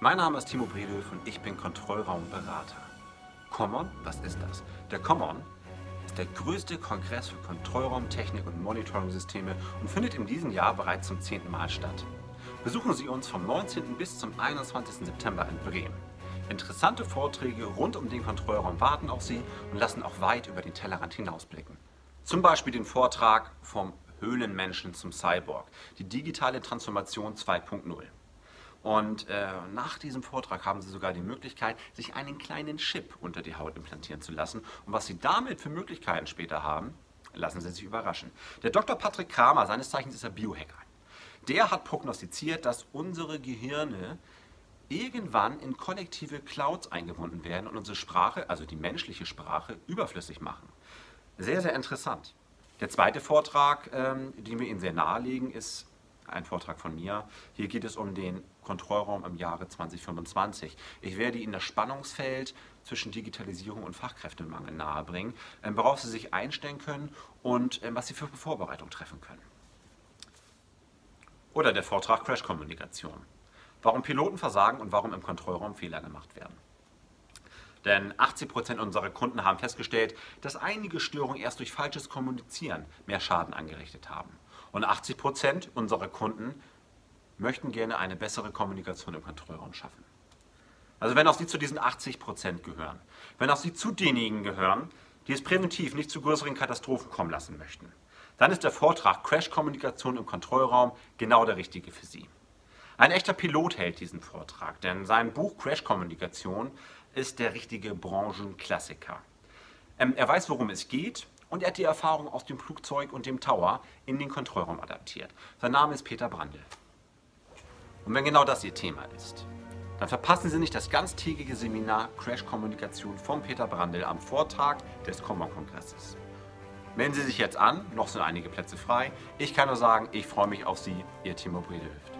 Mein Name ist Timo Bredöf und ich bin Kontrollraumberater. Common, was ist das? Der Common ist der größte Kongress für Kontrollraumtechnik und Monitoring-Systeme und findet in diesem Jahr bereits zum zehnten Mal statt. Besuchen Sie uns vom 19. bis zum 21. September in Bremen. Interessante Vorträge rund um den Kontrollraum warten auf Sie und lassen auch weit über den Tellerrand hinausblicken. Zum Beispiel den Vortrag vom Höhlenmenschen zum Cyborg, die digitale Transformation 2.0. Und äh, nach diesem Vortrag haben Sie sogar die Möglichkeit, sich einen kleinen Chip unter die Haut implantieren zu lassen. Und was Sie damit für Möglichkeiten später haben, lassen Sie sich überraschen. Der Dr. Patrick Kramer, seines Zeichens ist er Biohacker, der hat prognostiziert, dass unsere Gehirne irgendwann in kollektive Clouds eingebunden werden und unsere Sprache, also die menschliche Sprache, überflüssig machen. Sehr, sehr interessant. Der zweite Vortrag, ähm, den wir Ihnen sehr nahelegen, ist ein Vortrag von mir. Hier geht es um den Kontrollraum im Jahre 2025. Ich werde Ihnen das Spannungsfeld zwischen Digitalisierung und Fachkräftemangel nahebringen, ähm, worauf Sie sich einstellen können und ähm, was Sie für Vorbereitung treffen können. Oder der Vortrag Crash-Kommunikation. Warum Piloten versagen und warum im Kontrollraum Fehler gemacht werden. Denn 80% unserer Kunden haben festgestellt, dass einige Störungen erst durch falsches Kommunizieren mehr Schaden angerichtet haben. Und 80% unserer Kunden möchten gerne eine bessere Kommunikation im Kontrollraum schaffen. Also wenn auch Sie zu diesen 80% gehören, wenn auch Sie zu denjenigen gehören, die es präventiv nicht zu größeren Katastrophen kommen lassen möchten, dann ist der Vortrag Crash-Kommunikation im Kontrollraum genau der richtige für Sie. Ein echter Pilot hält diesen Vortrag, denn sein Buch Crash-Kommunikation ist der richtige Branchenklassiker. Ähm, er weiß, worum es geht und er hat die Erfahrung aus dem Flugzeug und dem Tower in den Kontrollraum adaptiert. Sein Name ist Peter Brandl. Und wenn genau das Ihr Thema ist, dann verpassen Sie nicht das ganztägige Seminar Crash Kommunikation von Peter Brandl am Vortag des Common-Kongresses. Melden Sie sich jetzt an, noch sind einige Plätze frei. Ich kann nur sagen, ich freue mich auf Sie, Ihr Timo Bredehüft.